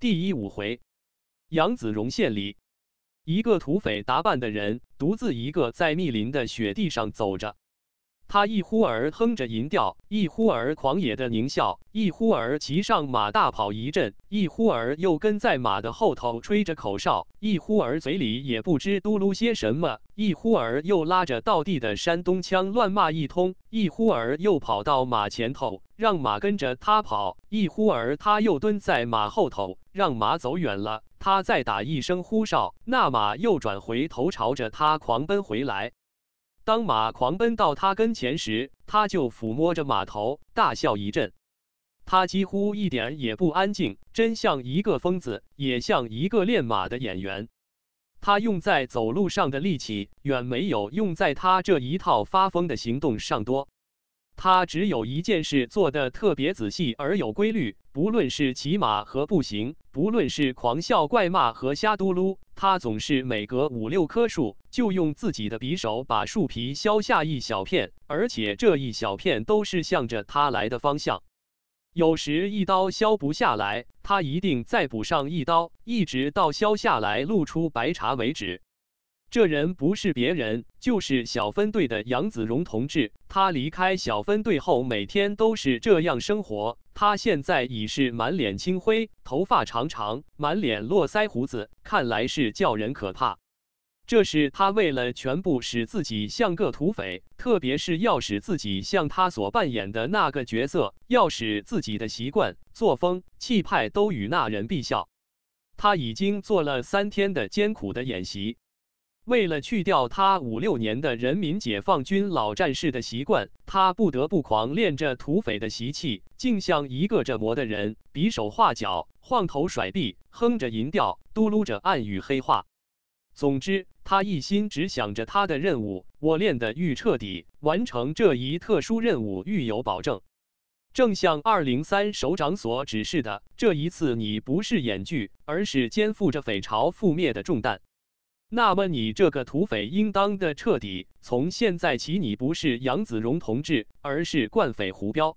第一五回，杨子荣县里，一个土匪打扮的人，独自一个在密林的雪地上走着。他一忽儿哼着吟调，一忽儿狂野的狞笑，一忽儿骑上马大跑一阵，一忽儿又跟在马的后头吹着口哨，一忽儿嘴里也不知嘟噜些什么，一忽儿又拉着道地的山东腔乱骂一通，一忽儿又跑到马前头让马跟着他跑，一忽儿他又蹲在马后头让马走远了，他再打一声呼哨，那马又转回头朝着他狂奔回来。当马狂奔到他跟前时，他就抚摸着马头，大笑一阵。他几乎一点也不安静，真像一个疯子，也像一个练马的演员。他用在走路上的力气，远没有用在他这一套发疯的行动上多。他只有一件事做得特别仔细而有规律，不论是骑马和步行，不论是狂笑怪骂和瞎嘟噜，他总是每隔五六棵树就用自己的匕首把树皮削下一小片，而且这一小片都是向着他来的方向。有时一刀削不下来，他一定再补上一刀，一直到削下来露出白茬为止。这人不是别人，就是小分队的杨子荣同志。他离开小分队后，每天都是这样生活。他现在已是满脸青灰，头发长长，满脸络腮胡子，看来是叫人可怕。这是他为了全部使自己像个土匪，特别是要使自己像他所扮演的那个角色，要使自己的习惯、作风、气派都与那人毕效。他已经做了三天的艰苦的演习。为了去掉他五六年的人民解放军老战士的习惯，他不得不狂练着土匪的习气，竟像一个着魔的人，比手画脚，晃头甩臂，哼着吟调，嘟噜着暗语黑话。总之，他一心只想着他的任务。我练得愈彻底，完成这一特殊任务愈有保证。正像二零三首长所指示的，这一次你不是演剧，而是肩负着匪巢覆灭的重担。那么你这个土匪应当的彻底。从现在起，你不是杨子荣同志，而是惯匪胡彪。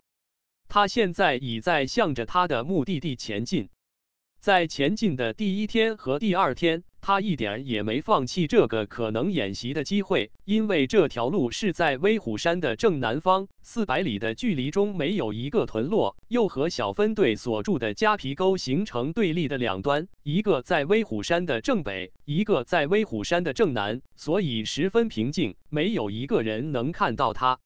他现在已在向着他的目的地前进。在前进的第一天和第二天，他一点也没放弃这个可能演习的机会，因为这条路是在威虎山的正南方，四百里的距离中没有一个屯落，又和小分队所住的夹皮沟形成对立的两端，一个在威虎山的正北，一个在威虎山的正南，所以十分平静，没有一个人能看到他。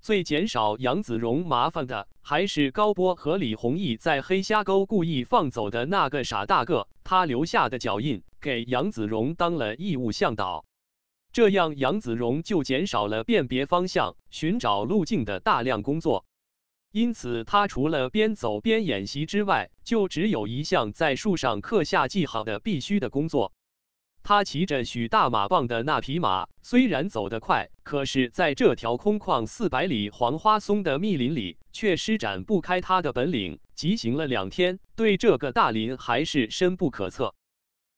最减少杨子荣麻烦的，还是高波和李弘毅在黑虾沟故意放走的那个傻大个，他留下的脚印给杨子荣当了义务向导，这样杨子荣就减少了辨别方向、寻找路径的大量工作。因此，他除了边走边演习之外，就只有一项在树上刻下记号的必须的工作。他骑着许大马棒的那匹马，虽然走得快，可是在这条空旷四百里黄花松的密林里，却施展不开他的本领。疾行了两天，对这个大林还是深不可测。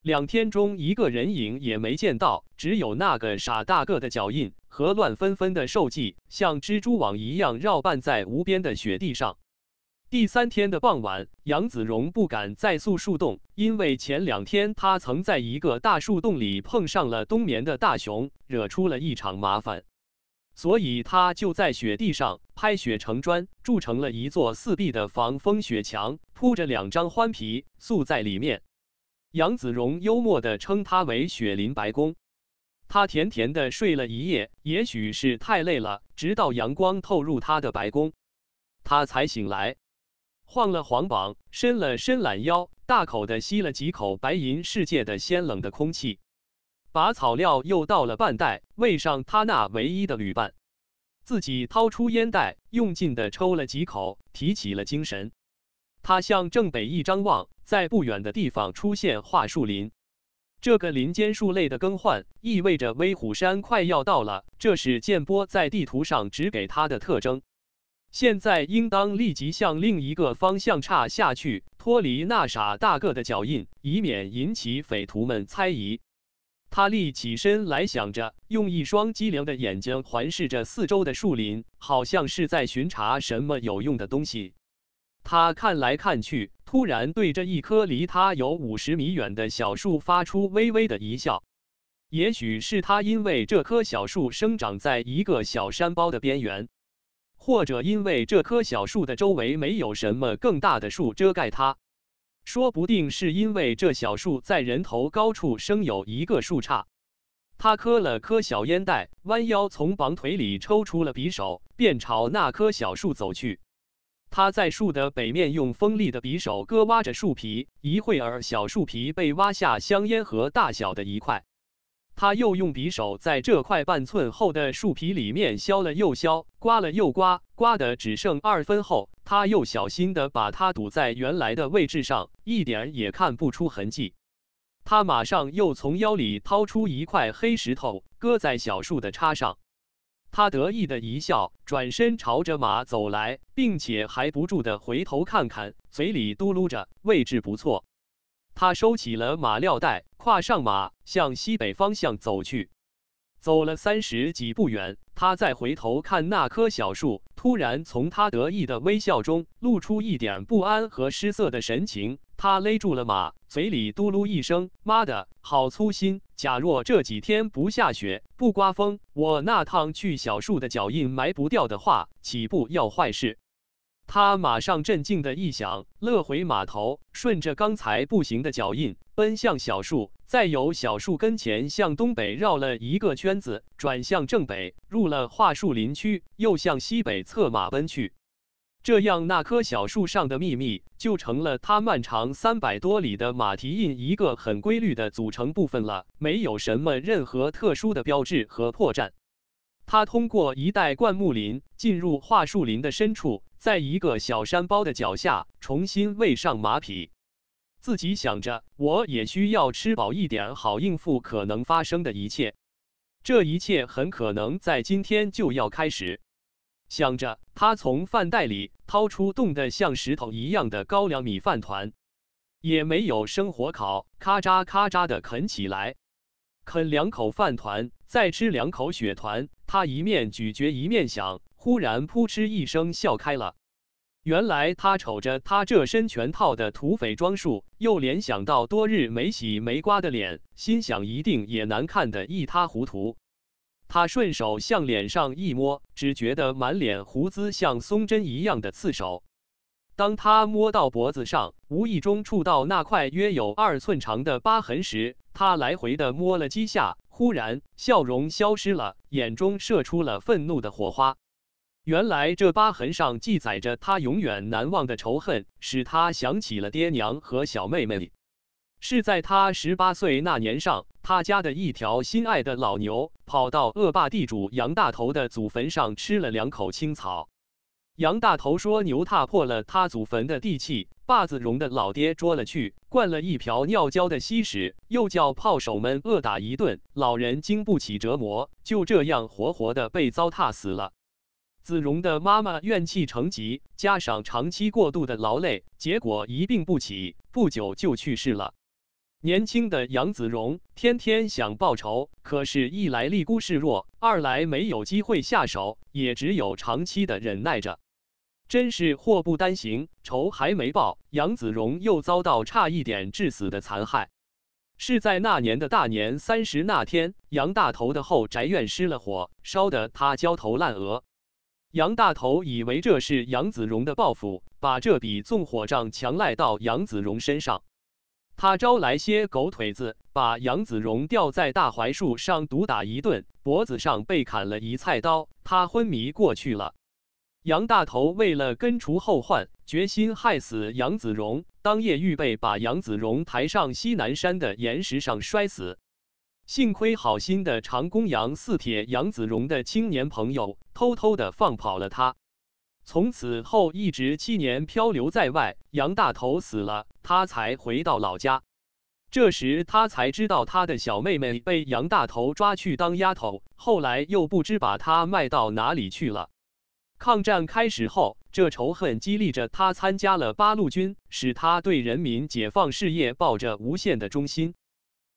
两天中一个人影也没见到，只有那个傻大个的脚印和乱纷纷的兽迹，像蜘蛛网一样绕绊在无边的雪地上。第三天的傍晚，杨子荣不敢再宿树洞，因为前两天他曾在一个大树洞里碰上了冬眠的大熊，惹出了一场麻烦，所以他就在雪地上拍雪成砖，筑成了一座四壁的防风雪墙，铺着两张欢皮宿在里面。杨子荣幽默地称他为“雪林白宫”。他甜甜地睡了一夜，也许是太累了，直到阳光透入他的白宫，他才醒来。晃了晃膀，伸了伸懒腰，大口的吸了几口白银世界的鲜冷的空气，把草料又倒了半袋，喂上他那唯一的旅伴。自己掏出烟袋，用劲的抽了几口，提起了精神。他向正北一张望，在不远的地方出现桦树林。这个林间树类的更换，意味着威虎山快要到了。这是建波在地图上指给他的特征。现在应当立即向另一个方向岔下去，脱离那傻大个的脚印，以免引起匪徒们猜疑。他立起身来，想着用一双机灵的眼睛环视着四周的树林，好像是在巡查什么有用的东西。他看来看去，突然对着一棵离他有五十米远的小树发出微微的一笑。也许是他因为这棵小树生长在一个小山包的边缘，或者因为这棵小树的周围没有什么更大的树遮盖它，说不定是因为这小树在人头高处生有一个树杈。他磕了磕小烟袋，弯腰从绑腿里抽出了匕首，便朝那棵小树走去。他在树的北面用锋利的匕首割挖着树皮，一会儿，小树皮被挖下香烟盒大小的一块。他又用匕首在这块半寸厚的树皮里面削了又削，刮了又刮，刮的只剩二分厚。他又小心的把它堵在原来的位置上，一点也看不出痕迹。他马上又从腰里掏出一块黑石头，搁在小树的叉上。他得意的一笑，转身朝着马走来，并且还不住的回头看看，嘴里嘟噜着：“位置不错。”他收起了马料袋，跨上马，向西北方向走去。走了三十几步远，他再回头看那棵小树，突然从他得意的微笑中露出一点不安和失色的神情。他勒住了马，嘴里嘟噜一声：“妈的，好粗心！假若这几天不下雪，不刮风，我那趟去小树的脚印埋不掉的话，岂不要坏事？”他马上镇静的一想，勒回马头，顺着刚才步行的脚印奔向小树，在由小树跟前向东北绕了一个圈子，转向正北，入了桦树林区，又向西北策马奔去。这样，那棵小树上的秘密就成了他漫长三百多里的马蹄印一个很规律的组成部分了，没有什么任何特殊的标志和破绽。他通过一带灌木林，进入桦树林的深处，在一个小山包的脚下，重新喂上马匹。自己想着，我也需要吃饱一点，好应付可能发生的一切。这一切很可能在今天就要开始。想着，他从饭袋里掏出冻得像石头一样的高粱米饭团，也没有生火烤，咔嚓咔嚓的啃起来。啃两口饭团，再吃两口血团。他一面咀嚼一面想，忽然扑哧一声笑开了。原来他瞅着他这身全套的土匪装束，又联想到多日没洗没刮的脸，心想一定也难看得一塌糊涂。他顺手向脸上一摸，只觉得满脸胡子像松针一样的刺手。当他摸到脖子上，无意中触到那块约有二寸长的疤痕时，他来回的摸了几下，忽然笑容消失了，眼中射出了愤怒的火花。原来这疤痕上记载着他永远难忘的仇恨，使他想起了爹娘和小妹妹。是在他十八岁那年上，他家的一条心爱的老牛跑到恶霸地主杨大头的祖坟上吃了两口青草。杨大头说：“牛踏破了他祖坟的地气，把子荣的老爹捉了去，灌了一瓢尿浇的稀屎，又叫炮手们恶打一顿。老人经不起折磨，就这样活活的被糟蹋死了。子荣的妈妈怨气成疾，加上长期过度的劳累，结果一病不起，不久就去世了。年轻的杨子荣天天想报仇，可是，一来力孤势弱，二来没有机会下手，也只有长期的忍耐着。”真是祸不单行，仇还没报，杨子荣又遭到差一点致死的残害。是在那年的大年三十那天，杨大头的后宅院失了火，烧得他焦头烂额。杨大头以为这是杨子荣的报复，把这笔纵火账强赖到杨子荣身上。他招来些狗腿子，把杨子荣吊在大槐树上毒打一顿，脖子上被砍了一菜刀，他昏迷过去了。杨大头为了根除后患，决心害死杨子荣。当夜预备把杨子荣抬上西南山的岩石上摔死。幸亏好心的长公杨四铁杨子荣的青年朋友偷偷的放跑了他。从此后一直七年漂流在外。杨大头死了，他才回到老家。这时他才知道他的小妹妹被杨大头抓去当丫头，后来又不知把他卖到哪里去了。抗战开始后，这仇恨激励着他参加了八路军，使他对人民解放事业抱着无限的忠心。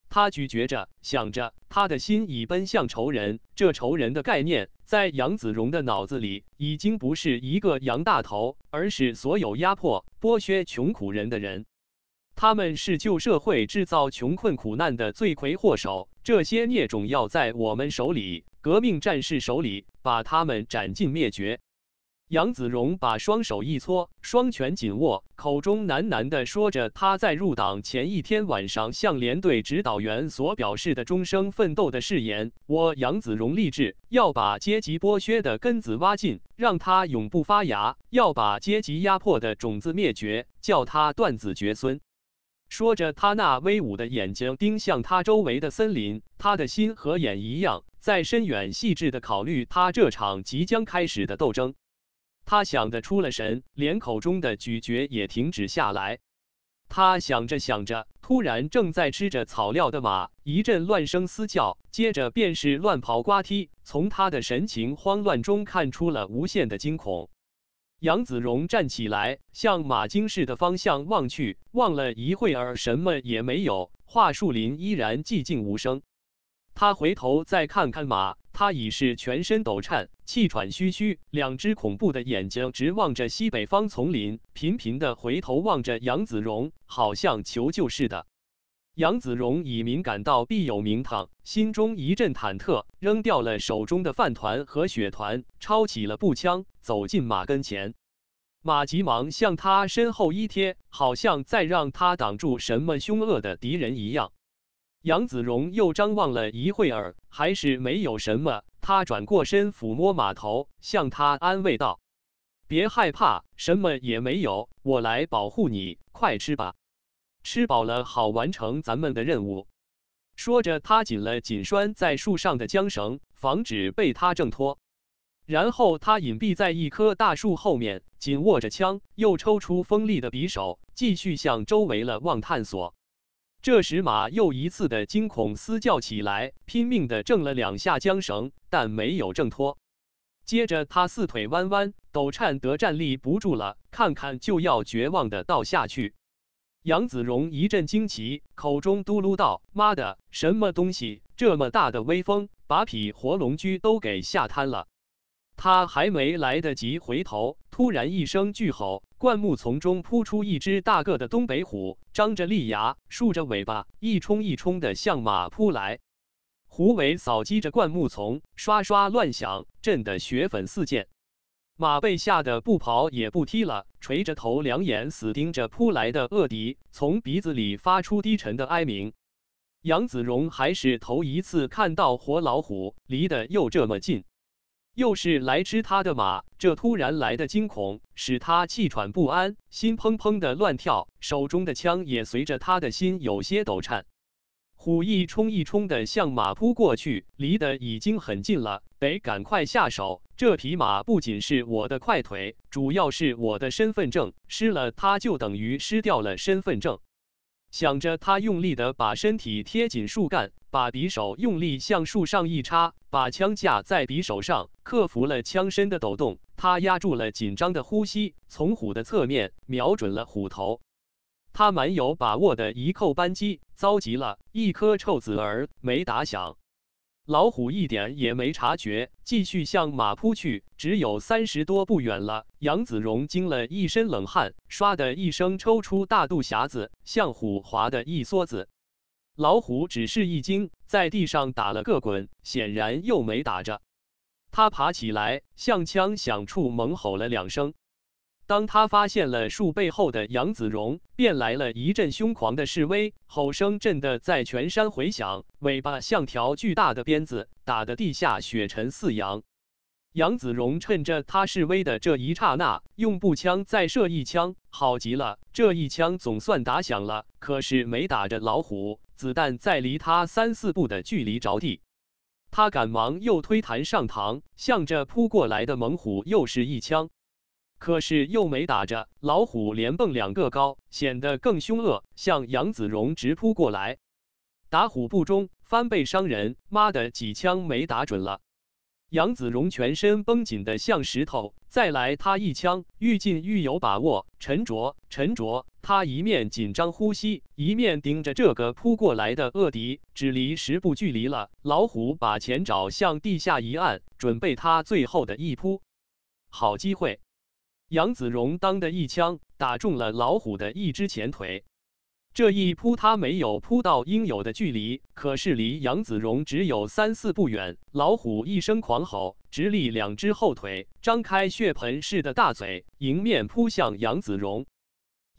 他咀嚼着，想着，他的心已奔向仇人。这仇人的概念，在杨子荣的脑子里，已经不是一个杨大头，而是所有压迫、剥削穷苦人的人。他们是旧社会制造穷困苦难的罪魁祸首。这些孽种要在我们手里，革命战士手里，把他们斩尽灭绝。杨子荣把双手一搓，双拳紧握，口中喃喃地说着他在入党前一天晚上向连队指导员所表示的终生奋斗的誓言：“我杨子荣立志要把阶级剥削的根子挖尽，让它永不发芽；要把阶级压迫的种子灭绝，叫它断子绝孙。”说着，他那威武的眼睛盯向他周围的森林，他的心和眼一样，在深远细致地考虑他这场即将开始的斗争。他想得出了神，连口中的咀嚼也停止下来。他想着想着，突然正在吃着草料的马一阵乱声嘶叫，接着便是乱跑刮踢。从他的神情慌乱中看出了无限的惊恐。杨子荣站起来，向马经士的方向望去，望了一会儿，什么也没有，桦树林依然寂静无声。他回头再看看马。他已是全身抖颤、气喘吁吁，两只恐怖的眼睛直望着西北方丛林，频频地回头望着杨子荣，好像求救似的。杨子荣已敏感到必有名堂，心中一阵忐忑，扔掉了手中的饭团和血团，抄起了步枪，走进马跟前。马急忙向他身后一贴，好像在让他挡住什么凶恶的敌人一样。杨子荣又张望了一会儿，还是没有什么。他转过身，抚摸马头，向他安慰道：“别害怕，什么也没有，我来保护你。快吃吧，吃饱了好完成咱们的任务。”说着，他紧了紧拴在树上的缰绳，防止被他挣脱。然后他隐蔽在一棵大树后面，紧握着枪，又抽出锋利的匕首，继续向周围了望探索。这时，马又一次的惊恐嘶叫起来，拼命的挣了两下缰绳，但没有挣脱。接着，他四腿弯弯，抖颤得站立不住了，看看就要绝望的倒下去。杨子荣一阵惊奇，口中嘟噜道：“妈的，什么东西？这么大的威风，把匹活龙驹都给吓瘫了。”他还没来得及回头，突然一声巨吼，灌木丛中扑出一只大个的东北虎，张着利牙，竖着尾巴，一冲一冲的向马扑来。虎尾扫击着灌木丛，刷刷乱响，震得血粉四溅。马被吓得不跑也不踢了，垂着头，两眼死盯着扑来的恶敌，从鼻子里发出低沉的哀鸣。杨子荣还是头一次看到活老虎，离得又这么近。又是来吃他的马，这突然来的惊恐使他气喘不安，心砰砰的乱跳，手中的枪也随着他的心有些抖颤。虎一冲一冲的向马扑过去，离得已经很近了，得赶快下手。这匹马不仅是我的快腿，主要是我的身份证，失了它就等于失掉了身份证。想着，他用力地把身体贴紧树干，把匕首用力向树上一插，把枪架在匕首上，克服了枪身的抖动。他压住了紧张的呼吸，从虎的侧面瞄准了虎头。他蛮有把握的一扣扳机，遭急了，一颗臭子儿没打响。老虎一点也没察觉，继续向马扑去，只有三十多步远了。杨子荣惊了一身冷汗，唰的一声抽出大肚匣子，向虎划的一梭子。老虎只是一惊，在地上打了个滚，显然又没打着。他爬起来，向枪响处猛吼了两声。当他发现了树背后的杨子荣，便来了一阵凶狂的示威，吼声震得在全山回响，尾巴像条巨大的鞭子，打得地下雪沉四扬。杨子荣趁着他示威的这一刹那，用步枪再射一枪，好极了，这一枪总算打响了，可是没打着老虎，子弹在离他三四步的距离着地。他赶忙又推弹上膛，向着扑过来的猛虎又是一枪。可是又没打着，老虎连蹦两个高，显得更凶恶，向杨子荣直扑过来。打虎不中，翻倍伤人，妈的几枪没打准了。杨子荣全身绷紧的像石头，再来他一枪，愈近愈有把握。沉着，沉着。他一面紧张呼吸，一面盯着这个扑过来的恶敌。只离十步距离了，老虎把前爪向地下一按，准备他最后的一扑。好机会！杨子荣当的一枪打中了老虎的一只前腿。这一扑，他没有扑到应有的距离，可是离杨子荣只有三四步远。老虎一声狂吼，直立两只后腿，张开血盆似的大嘴，迎面扑向杨子荣。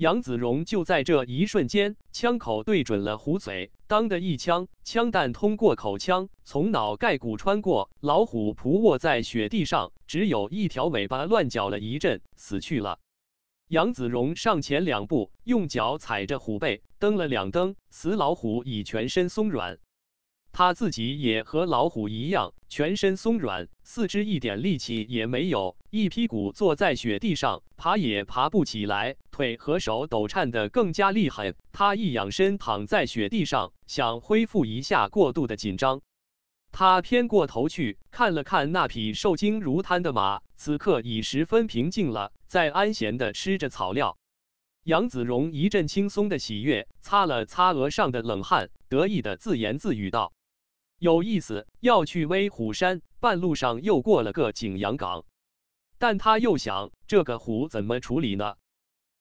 杨子荣就在这一瞬间，枪口对准了虎嘴，当的一枪，枪弹通过口腔，从脑盖骨穿过，老虎扑卧在雪地上，只有一条尾巴乱搅了一阵，死去了。杨子荣上前两步，用脚踩着虎背，蹬了两蹬，死老虎已全身松软，他自己也和老虎一样，全身松软，四肢一点力气也没有，一屁股坐在雪地上，爬也爬不起来，腿和手抖颤得更加厉害。他一仰身躺在雪地上，想恢复一下过度的紧张。他偏过头去看了看那匹受惊如瘫的马，此刻已十分平静了，在安闲的吃着草料。杨子荣一阵轻松的喜悦，擦了擦额上的冷汗，得意的自言自语道：“有意思，要去威虎山，半路上又过了个景阳岗。”但他又想，这个虎怎么处理呢？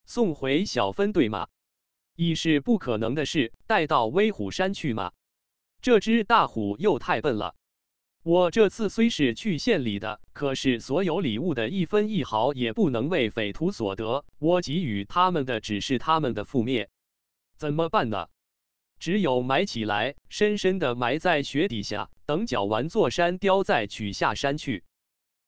送回小分队吗？已是不可能的事。带到威虎山去吗？这只大虎又太笨了。我这次虽是去县里的，可是所有礼物的一分一毫也不能为匪徒所得。我给予他们的只是他们的覆灭，怎么办呢？只有埋起来，深深的埋在雪底下，等搅完座山雕再取下山去。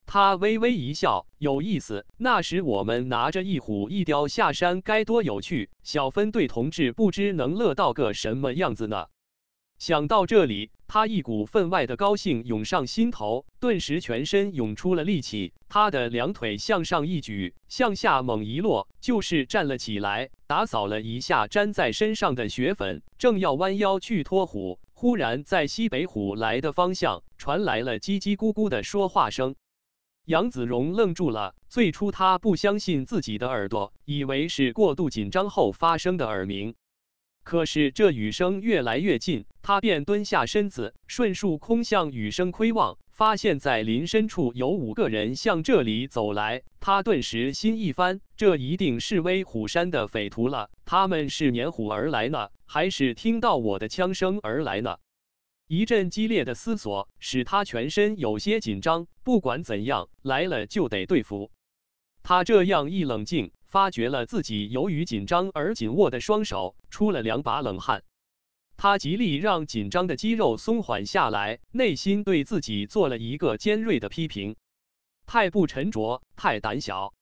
他微微一笑，有意思。那时我们拿着一虎一雕下山，该多有趣！小分队同志不知能乐到个什么样子呢？想到这里，他一股分外的高兴涌上心头，顿时全身涌出了力气。他的两腿向上一举，向下猛一落，就是站了起来，打扫了一下粘在身上的雪粉，正要弯腰去拖虎，忽然在西北虎来的方向传来了叽叽咕咕的说话声。杨子荣愣住了。最初他不相信自己的耳朵，以为是过度紧张后发生的耳鸣。可是这雨声越来越近，他便蹲下身子，顺树空向雨声窥望，发现在林深处有五个人向这里走来。他顿时心一翻，这一定是威虎山的匪徒了。他们是撵虎而来呢，还是听到我的枪声而来呢？一阵激烈的思索使他全身有些紧张。不管怎样，来了就得对付。他这样一冷静。发觉了自己由于紧张而紧握的双手出了两把冷汗，他极力让紧张的肌肉松缓下来，内心对自己做了一个尖锐的批评：太不沉着，太胆小。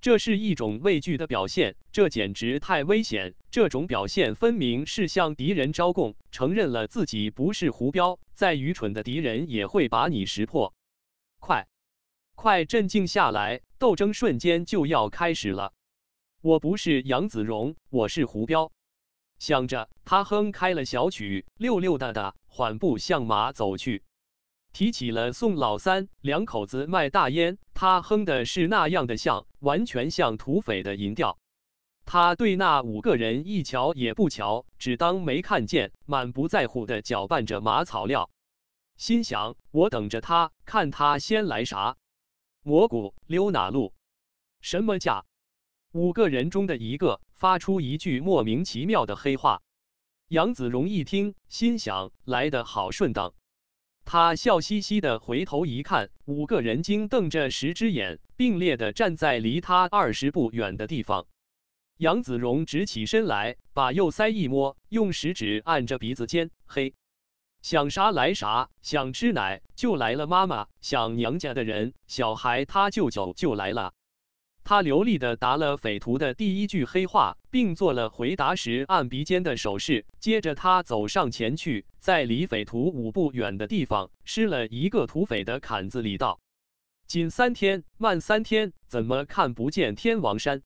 这是一种畏惧的表现，这简直太危险。这种表现分明是向敌人招供，承认了自己不是胡彪，再愚蠢的敌人也会把你识破。快，快镇静下来，斗争瞬间就要开始了。我不是杨子荣，我是胡彪。想着，他哼开了小曲，溜溜达达，缓步向马走去。提起了宋老三两口子卖大烟，他哼的是那样的像，完全像土匪的吟调。他对那五个人一瞧也不瞧，只当没看见，满不在乎的搅拌着马草料。心想：我等着他，看他先来啥。蘑菇溜哪路？什么价？五个人中的一个发出一句莫名其妙的黑话，杨子荣一听，心想来得好顺当。他笑嘻嘻的回头一看，五个人精瞪着十只眼，并列的站在离他二十步远的地方。杨子荣直起身来，把右腮一摸，用食指按着鼻子尖，嘿，想啥来啥，想吃奶就来了，妈妈想娘家的人，小孩他舅舅就来了。他流利地答了匪徒的第一句黑话，并做了回答时按鼻尖的手势。接着，他走上前去，在离匪徒五步远的地方施了一个土匪的坎子里道：“紧三天，慢三天，怎么看不见天王山？”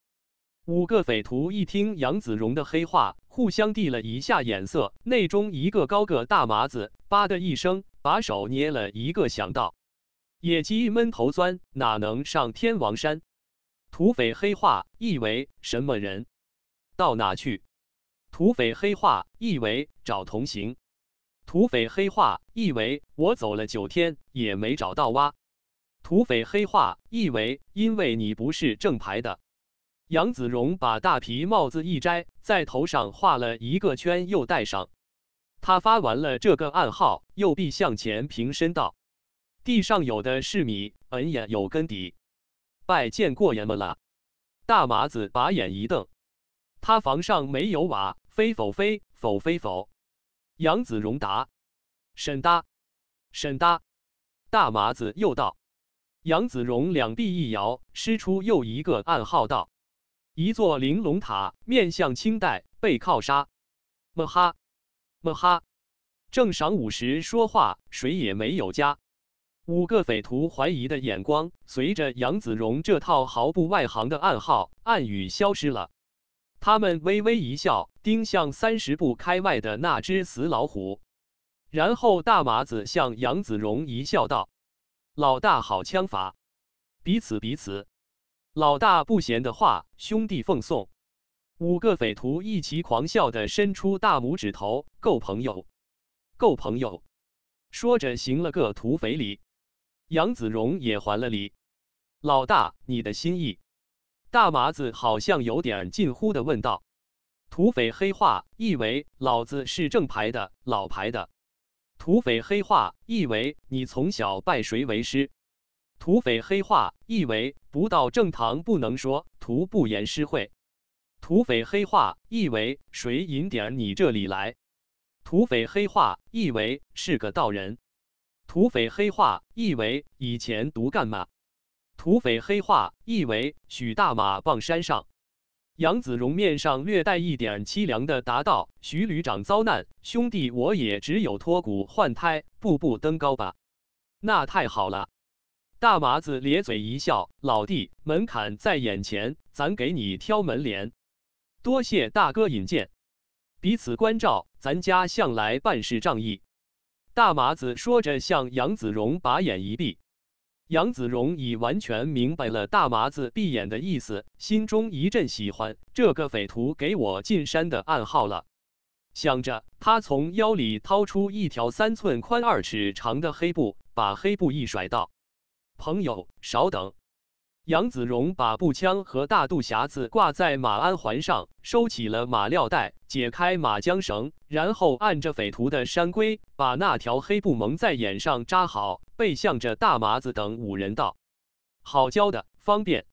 五个匪徒一听杨子荣的黑话，互相递了一下眼色。内中一个高个大麻子，吧的一声把手捏了一个，响道：“野鸡闷头钻，哪能上天王山？土匪黑化意为什么人？到哪去？土匪黑化意为找同行。土匪黑化意为我走了九天也没找到蛙。土匪黑化意为因为你不是正牌的。杨子荣把大皮帽子一摘，在头上画了一个圈，又戴上。他发完了这个暗号，右臂向前平身道：“地上有的是米，恩也有根底。拜见过爷们了。”大麻子把眼一瞪：“他房上没有瓦，非否非否非否。”杨子荣答：“沈搭，沈搭。”大麻子又道：“杨子荣两臂一摇，施出又一个暗号道：一座玲珑塔，面向清代，背靠沙。么哈。”么哈！正晌午时说话，谁也没有家。五个匪徒怀疑的眼光，随着杨子荣这套毫不外行的暗号暗语消失了。他们微微一笑，盯向三十步开外的那只死老虎。然后大麻子向杨子荣一笑，道：“老大好枪法，彼此彼此。老大不闲的话，兄弟奉送。”五个匪徒一齐狂笑的伸出大拇指头，够朋友，够朋友。说着行了个土匪礼，杨子荣也还了礼。老大，你的心意？大麻子好像有点近乎的问道。土匪黑话意为老子是正牌的，老牌的。土匪黑话意为你从小拜谁为师？土匪黑话意为不到正堂不能说，徒不言诗会。土匪黑话意为谁引点你这里来？土匪黑话意为是个道人。土匪黑话意为以前独干嘛？土匪黑话意为许大马傍山上。杨子荣面上略带一点凄凉的答道：“徐旅长遭难，兄弟我也只有脱骨换胎，步步登高吧。”那太好了。大麻子咧嘴一笑：“老弟，门槛在眼前，咱给你挑门帘。”多谢大哥引荐，彼此关照，咱家向来办事仗义。大麻子说着，向杨子荣把眼一闭。杨子荣已完全明白了大麻子闭眼的意思，心中一阵喜欢这个匪徒给我进山的暗号了。想着，他从腰里掏出一条三寸宽、二尺长的黑布，把黑布一甩，道：“朋友，稍等。”杨子荣把步枪和大肚匣子挂在马鞍环上，收起了马料袋，解开马缰绳，然后按着匪徒的山规，把那条黑布蒙在眼上扎好，背向着大麻子等五人道：“好教的，方便。”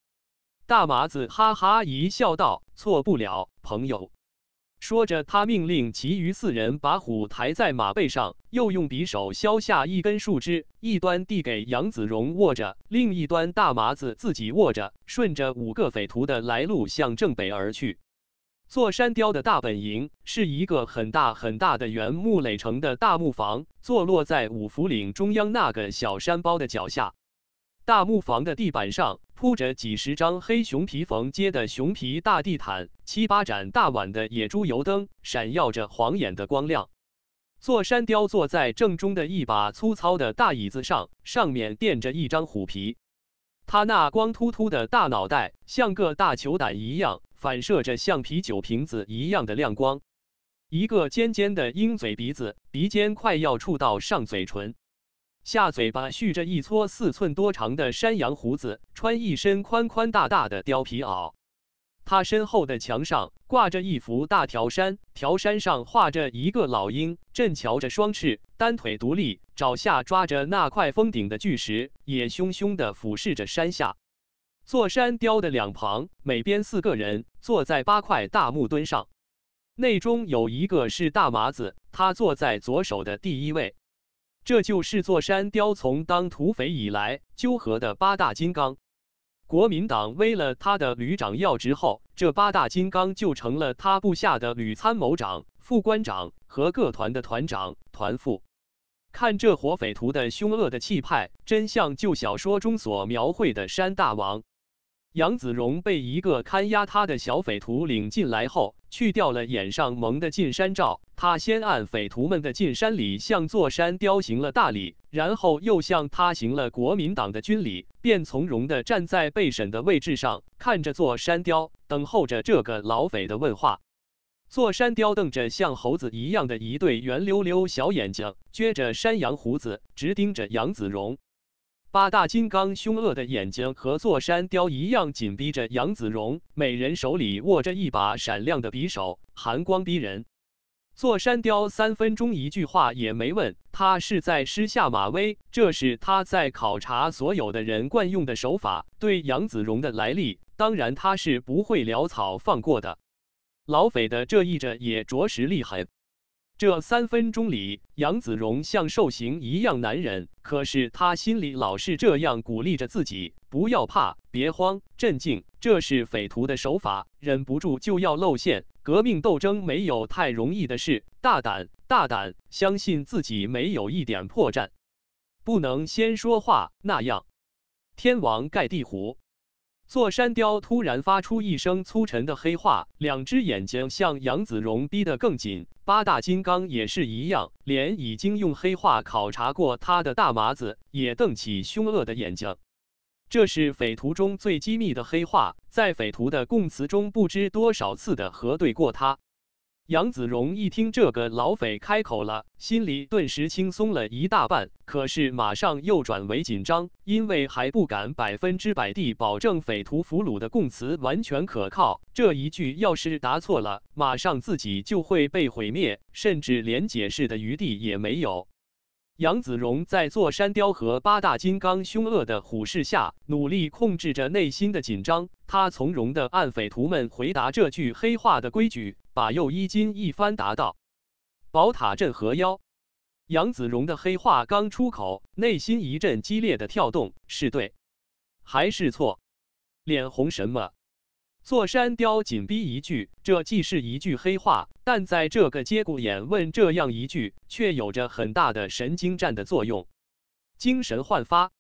大麻子哈哈一笑，道：“错不了，朋友。”说着，他命令其余四人把虎抬在马背上，又用匕首削下一根树枝，一端递给杨子荣握着，另一端大麻子自己握着，顺着五个匪徒的来路向正北而去。座山雕的大本营是一个很大很大的原木垒成的大木房，坐落在五福岭中央那个小山包的脚下。大木房的地板上铺着几十张黑熊皮缝接的熊皮大地毯，七八盏大碗的野猪油灯闪耀着晃眼的光亮。座山雕坐在正中的一把粗糙的大椅子上，上面垫着一张虎皮。他那光秃秃的大脑袋像个大球胆一样，反射着像啤酒瓶子一样的亮光。一个尖尖的鹰嘴鼻子，鼻尖快要触到上嘴唇。下嘴巴蓄着一撮四寸多长的山羊胡子，穿一身宽宽大大的貂皮袄。他身后的墙上挂着一幅大条山，条山上画着一个老鹰，正瞧着双翅，单腿独立，爪下抓着那块峰顶的巨石，也凶凶地俯视着山下。座山雕的两旁，每边四个人坐在八块大木墩上，内中有一个是大麻子，他坐在左手的第一位。这就是座山雕从当土匪以来纠合的八大金刚。国民党威了他的旅长要职后，这八大金刚就成了他部下的旅参谋长、副官长和各团的团长、团副。看这伙匪徒的凶恶的气派，真像旧小说中所描绘的山大王。杨子荣被一个看押他的小匪徒领进来后，去掉了眼上蒙的进山罩。他先按匪徒们的进山礼向座山雕行了大礼，然后又向他行了国民党的军礼，便从容地站在被审的位置上，看着座山雕，等候着这个老匪的问话。座山雕瞪着像猴子一样的一对圆溜溜小眼睛，撅着山羊胡子，直盯着杨子荣。八大金刚凶恶的眼睛和座山雕一样紧逼着杨子荣，每人手里握着一把闪亮的匕首，寒光逼人。座山雕三分钟一句话也没问，他是在施下马威，这是他在考察所有的人惯用的手法。对杨子荣的来历，当然他是不会潦草放过的。老匪的这一着也着实厉害。这三分钟里，杨子荣像受刑一样难忍，可是他心里老是这样鼓励着自己：不要怕，别慌，镇静，这是匪徒的手法，忍不住就要露馅。革命斗争没有太容易的事，大胆，大胆，相信自己没有一点破绽，不能先说话那样。天王盖地虎。座山雕突然发出一声粗沉的黑话，两只眼睛向杨子荣逼得更紧。八大金刚也是一样，连已经用黑话考察过他的大麻子也瞪起凶恶的眼睛。这是匪徒中最机密的黑话，在匪徒的供词中不知多少次的核对过他。杨子荣一听这个老匪开口了，心里顿时轻松了一大半。可是马上又转为紧张，因为还不敢百分之百地保证匪徒俘虏的供词完全可靠。这一句要是答错了，马上自己就会被毁灭，甚至连解释的余地也没有。杨子荣在座山雕和八大金刚凶恶的虎视下，努力控制着内心的紧张。他从容地按匪徒们回答这句黑话的规矩，把右衣襟一翻，答道：“宝塔镇河妖。”杨子荣的黑话刚出口，内心一阵激烈的跳动，是对还是错？脸红什么？座山雕紧逼一句，这既是一句黑话，但在这个节骨眼问这样一句，却有着很大的神经战的作用，精神焕发。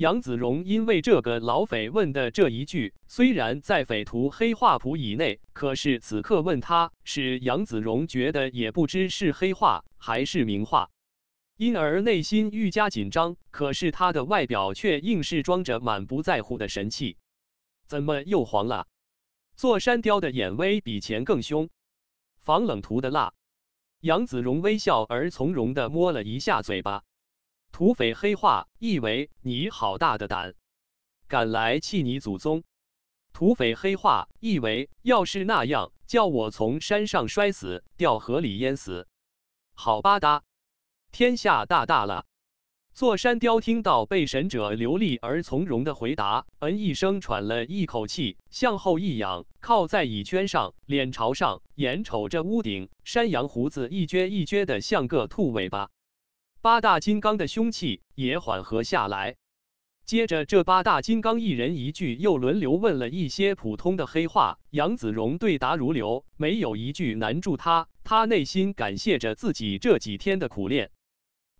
杨子荣因为这个老匪问的这一句，虽然在匪徒黑话谱以内，可是此刻问他，使杨子荣觉得也不知是黑话还是明话，因而内心愈加紧张。可是他的外表却硬是装着满不在乎的神气，怎么又黄了？座山雕的眼威比前更凶，防冷涂的辣。杨子荣微笑而从容地摸了一下嘴巴。土匪黑话意为你好大的胆，敢来气你祖宗。土匪黑话意为要是那样，叫我从山上摔死，掉河里淹死。好吧嗒，天下大大了。座山雕听到被审者流利而从容的回答，嗯一声，喘了一口气，向后一仰，靠在椅圈上，脸朝上，眼瞅着屋顶，山羊胡子一撅一撅的，像个兔尾巴。八大金刚的凶气也缓和下来。接着，这八大金刚一人一句，又轮流问了一些普通的黑话。杨子荣对答如流，没有一句难住他。他内心感谢着自己这几天的苦练。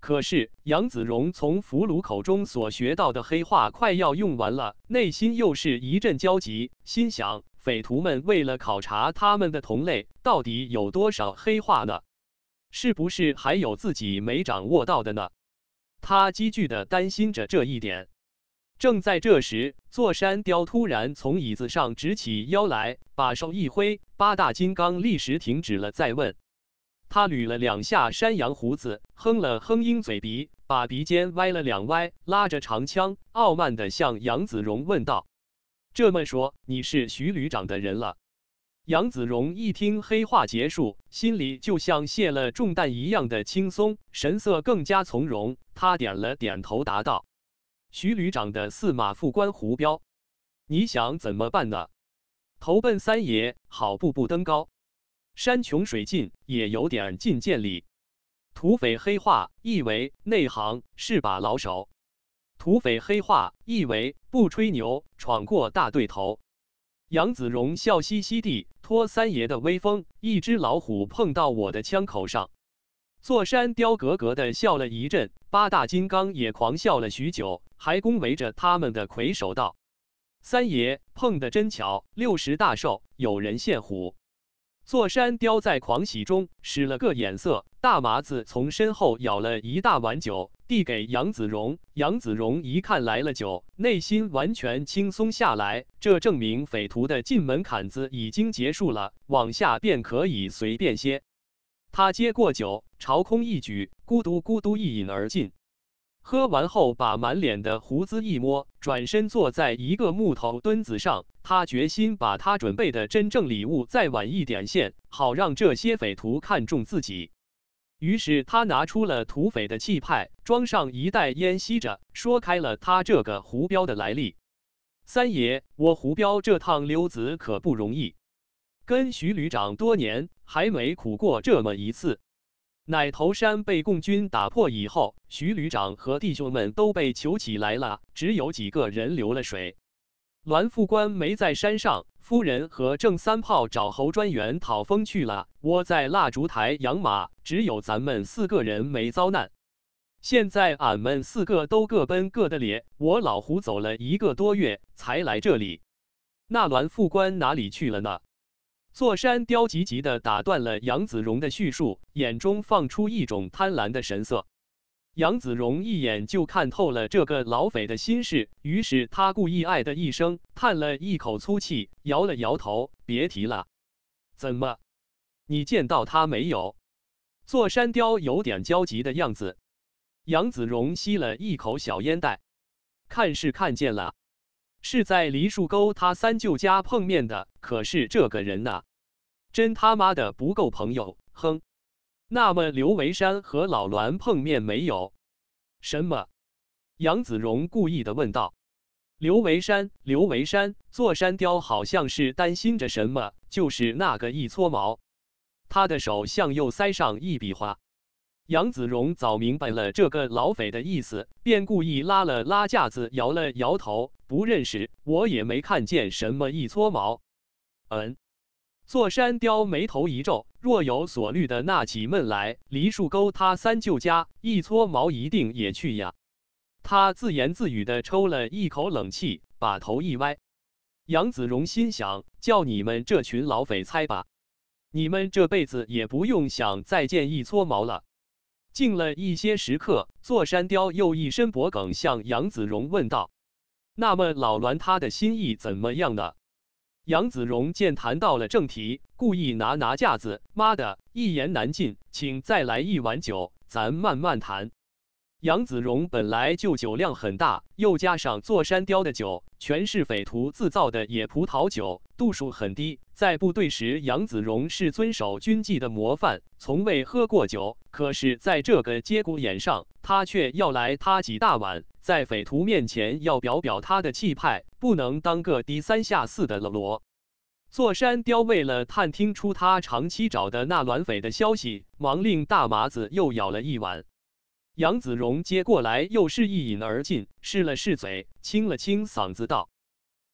可是杨子荣从俘虏口中所学到的黑话快要用完了，内心又是一阵焦急，心想：匪徒们为了考察他们的同类，到底有多少黑话呢？是不是还有自己没掌握到的呢？他积聚的担心着这一点。正在这时，座山雕突然从椅子上直起腰来，把手一挥，八大金刚立时停止了再问。他捋了两下山羊胡子，哼了哼鹰嘴鼻，把鼻尖歪了两歪，拉着长枪，傲慢地向杨子荣问道：“这么说，你是徐旅长的人了？”杨子荣一听黑话结束，心里就像卸了重担一样的轻松，神色更加从容。他点了点头，答道：“徐旅长的四马副官胡彪，你想怎么办呢？投奔三爷，好步步登高。”山穷水尽也有点进见里。土匪黑话意为内行是把老手。土匪黑话意为不吹牛，闯过大对头。杨子荣笑嘻嘻地托三爷的威风，一只老虎碰到我的枪口上。座山雕咯咯地笑了一阵，八大金刚也狂笑了许久，还恭维着他们的魁首道：“三爷碰得真巧，六十大寿，有人献虎。座山雕在狂喜中使了个眼色，大麻子从身后舀了一大碗酒，递给杨子荣。杨子荣一看来了酒，内心完全轻松下来，这证明匪徒的进门坎子已经结束了，往下便可以随便些。他接过酒，朝空一举，咕嘟咕嘟一饮而尽。喝完后，把满脸的胡子一摸，转身坐在一个木头墩子上。他决心把他准备的真正礼物再晚一点献，好让这些匪徒看中自己。于是他拿出了土匪的气派，装上一袋烟吸着，说开了他这个胡彪的来历。三爷，我胡彪这趟溜子可不容易，跟徐旅长多年，还没苦过这么一次。奶头山被共军打破以后，徐旅长和弟兄们都被囚起来了，只有几个人流了水。栾副官没在山上，夫人和郑三炮找侯专员讨风去了，窝在蜡烛台养马，只有咱们四个人没遭难。现在俺们四个都各奔各的咧，我老胡走了一个多月才来这里，那栾副官哪里去了呢？座山雕急急地打断了杨子荣的叙述，眼中放出一种贪婪的神色。杨子荣一眼就看透了这个老匪的心事，于是他故意哎的一声，叹了一口粗气，摇了摇头：“别提了。”“怎么？你见到他没有？”座山雕有点焦急的样子。杨子荣吸了一口小烟袋，看是看见了。是在梨树沟他三舅家碰面的，可是这个人呐，真他妈的不够朋友。哼，那么刘维山和老栾碰面没有？什么？杨子荣故意的问道。刘维山，刘维山，座山雕好像是担心着什么，就是那个一撮毛，他的手向右腮上一笔画。杨子荣早明白了这个老匪的意思，便故意拉了拉架子，摇了摇头，不认识，我也没看见什么一撮毛。嗯，座山雕眉头一皱，若有所虑的纳起闷来。梨树沟他三舅家，一撮毛一定也去呀。他自言自语的抽了一口冷气，把头一歪。杨子荣心想：叫你们这群老匪猜吧，你们这辈子也不用想再见一撮毛了。静了一些时刻，座山雕又一身脖梗向杨子荣问道：“那么老栾他的心意怎么样呢？”杨子荣见谈到了正题，故意拿拿架子：“妈的，一言难尽，请再来一碗酒，咱慢慢谈。”杨子荣本来就酒量很大，又加上座山雕的酒全是匪徒自造的野葡萄酒，度数很低。在部队时，杨子荣是遵守军纪的模范，从未喝过酒。可是，在这个节骨眼上，他却要来他几大碗，在匪徒面前要表表他的气派，不能当个低三下四的了啰。座山雕为了探听出他长期找的那栾匪的消息，忙令大麻子又舀了一碗。杨子荣接过来，又是一饮而尽，试了试嘴，清了清嗓子，道：“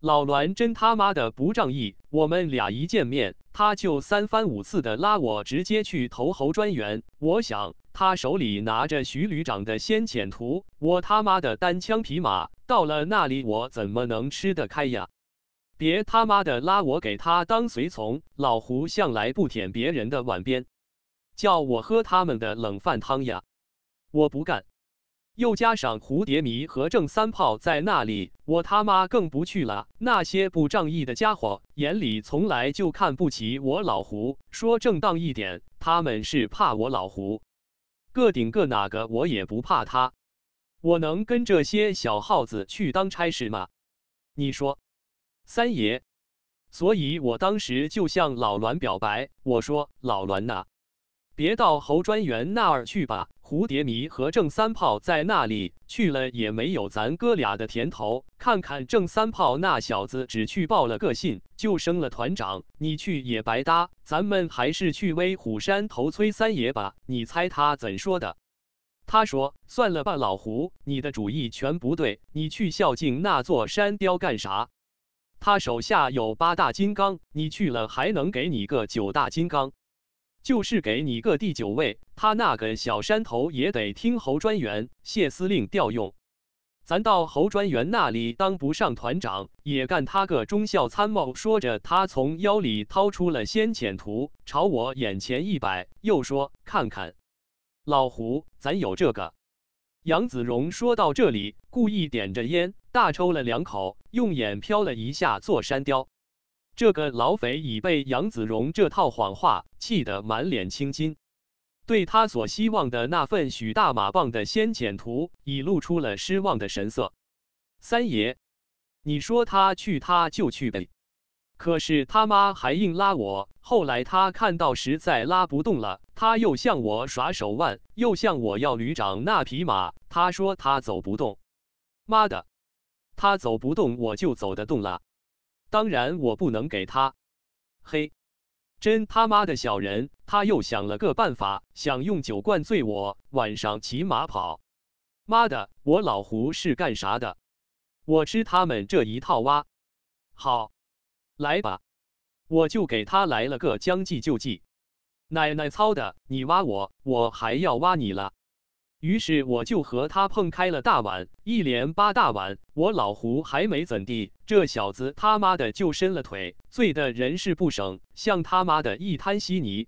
老栾真他妈的不仗义！我们俩一见面，他就三番五次的拉我直接去投侯专员。我想他手里拿着徐旅长的先遣图，我他妈的单枪匹马到了那里，我怎么能吃得开呀？别他妈的拉我给他当随从！老胡向来不舔别人的碗边，叫我喝他们的冷饭汤呀！”我不干，又加上蝴蝶迷和郑三炮在那里，我他妈更不去了。那些不仗义的家伙眼里从来就看不起我老胡。说正当一点，他们是怕我老胡，个顶个哪个我也不怕他。我能跟这些小耗子去当差事吗？你说，三爷。所以我当时就向老栾表白，我说老栾呐。别到侯专员那儿去吧，蝴蝶迷和郑三炮在那里，去了也没有咱哥俩的甜头。看看郑三炮那小子，只去报了个信，就升了团长，你去也白搭。咱们还是去威虎山投崔三爷吧。你猜他怎说的？他说：“算了吧，老胡，你的主意全不对。你去孝敬那座山雕干啥？他手下有八大金刚，你去了还能给你个九大金刚？”就是给你个第九位，他那个小山头也得听侯专员、谢司令调用。咱到侯专员那里当不上团长，也干他个中校参谋。说着，他从腰里掏出了先遣图，朝我眼前一摆，又说：“看看，老胡，咱有这个。”杨子荣说到这里，故意点着烟，大抽了两口，用眼瞟了一下座山雕。这个老匪已被杨子荣这套谎话气得满脸青筋。对他所希望的那份许大马棒的先遣图，已露出了失望的神色。三爷，你说他去他就去呗，可是他妈还硬拉我。后来他看到实在拉不动了，他又向我耍手腕，又向我要旅长那匹马。他说他走不动。妈的，他走不动，我就走得动了。当然我不能给他。嘿。真他妈的小人！他又想了个办法，想用酒灌醉我，晚上骑马跑。妈的，我老胡是干啥的？我吃他们这一套哇！好，来吧，我就给他来了个将计就计。奶奶操的，你挖我，我还要挖你了。于是我就和他碰开了大碗，一连八大碗。我老胡还没怎地，这小子他妈的就伸了腿，醉的人事不省，像他妈的一滩稀泥。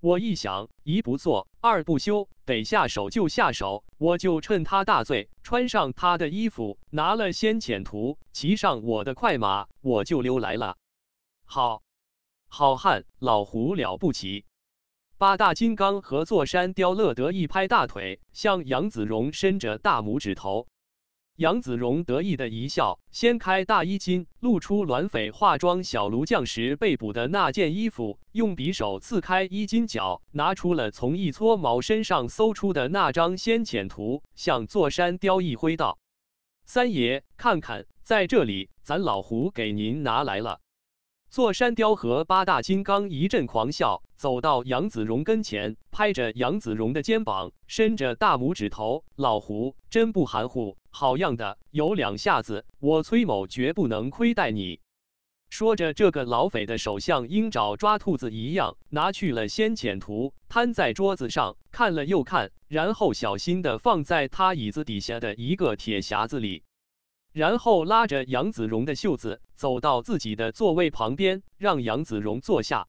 我一想，一不做二不休，得下手就下手。我就趁他大醉，穿上他的衣服，拿了先遣图，骑上我的快马，我就溜来了。好，好汉老胡了不起。八大金刚和座山雕乐得一拍大腿，向杨子荣伸着大拇指头。杨子荣得意的一笑，掀开大衣襟，露出栾匪化妆小炉匠时被捕的那件衣服，用匕首刺开衣襟角，拿出了从一撮毛身上搜出的那张先遣图，向座山雕一挥道：“三爷，看看，在这里，咱老胡给您拿来了。”座山雕和八大金刚一阵狂笑，走到杨子荣跟前，拍着杨子荣的肩膀，伸着大拇指头：“老胡真不含糊，好样的！有两下子，我崔某绝不能亏待你。”说着，这个老匪的手像鹰爪抓兔子一样，拿去了先遣图，摊在桌子上看了又看，然后小心地放在他椅子底下的一个铁匣子里。然后拉着杨子荣的袖子，走到自己的座位旁边，让杨子荣坐下，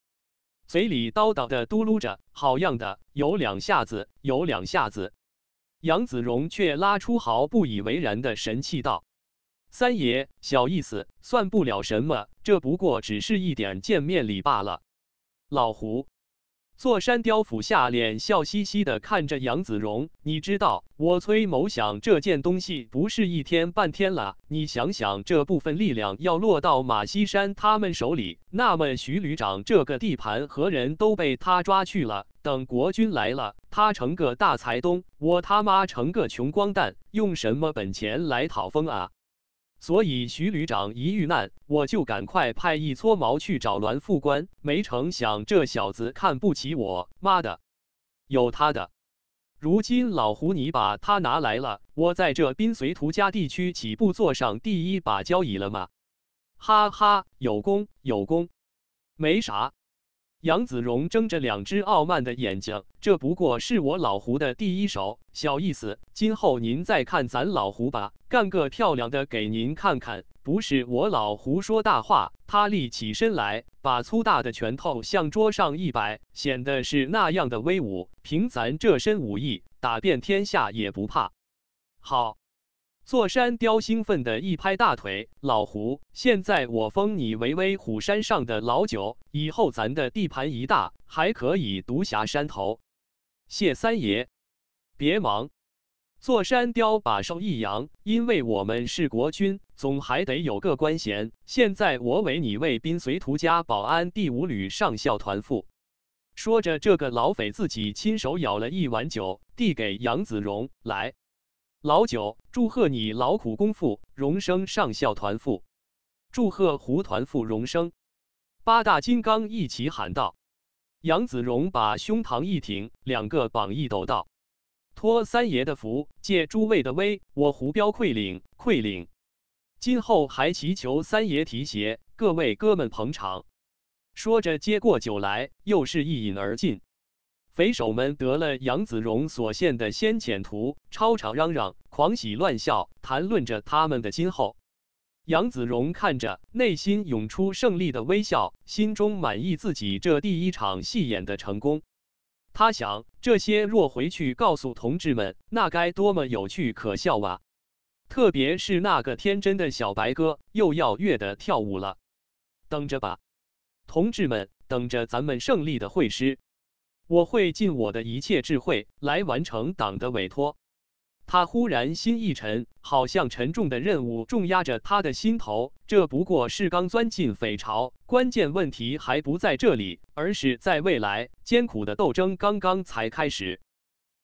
嘴里叨叨的嘟噜着：“好样的，有两下子，有两下子。”杨子荣却拉出毫不以为然的神气道：“三爷，小意思，算不了什么，这不过只是一点见面礼罢了。”老胡。座山雕俯下脸，笑嘻嘻地看着杨子荣。你知道，我崔某想这件东西不是一天半天了。你想想，这部分力量要落到马锡山他们手里，那么徐旅长这个地盘和人都被他抓去了。等国军来了，他成个大财东，我他妈成个穷光蛋，用什么本钱来讨封啊？所以徐旅长一遇难，我就赶快派一撮毛去找栾副官。没成想这小子看不起我，妈的，有他的！如今老胡你把他拿来了，我在这滨绥涂家地区岂不坐上第一把交椅了吗？哈哈，有功有功，没啥。杨子荣睁着两只傲慢的眼睛，这不过是我老胡的第一手，小意思。今后您再看咱老胡吧，干个漂亮的给您看看。不是我老胡说大话，他立起身来，把粗大的拳头向桌上一摆，显得是那样的威武。凭咱这身武艺，打遍天下也不怕。好。座山雕兴奋地一拍大腿：“老胡，现在我封你为威虎山上的老九，以后咱的地盘一大，还可以独辖山头。”谢三爷，别忙。座山雕把手一扬：“因为我们是国军，总还得有个官衔。现在我委你为滨绥图家保安第五旅上校团副。”说着，这个老匪自己亲手舀了一碗酒，递给杨子荣：“来。”老九，祝贺你劳苦功夫，荣升上校团副。祝贺胡团副荣升。八大金刚一起喊道。杨子荣把胸膛一挺，两个膀一抖道：“托三爷的福，借诸位的威，我胡彪愧领，愧领。今后还祈求三爷提携，各位哥们捧场。”说着接过酒来，又是一饮而尽。匪首们得了杨子荣所献的先遣图，超吵嚷嚷，狂喜乱笑，谈论着他们的今后。杨子荣看着，内心涌出胜利的微笑，心中满意自己这第一场戏演的成功。他想，这些若回去告诉同志们，那该多么有趣可笑啊！特别是那个天真的小白鸽，又要跃的跳舞了。等着吧，同志们，等着咱们胜利的会师。我会尽我的一切智慧来完成党的委托。他忽然心一沉，好像沉重的任务重压着他的心头。这不过是刚钻进匪巢，关键问题还不在这里，而是在未来。艰苦的斗争刚刚才开始。